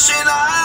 crashing out.